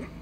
Mm-hmm.